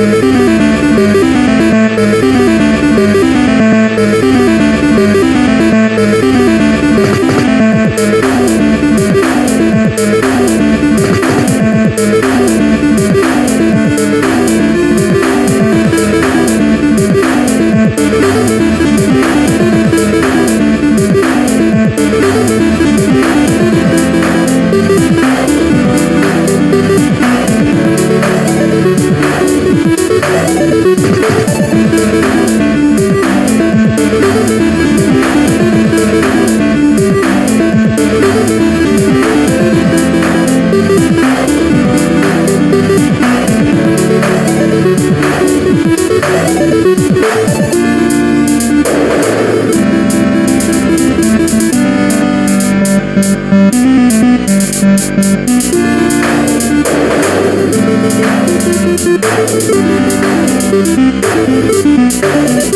Thank you. Thank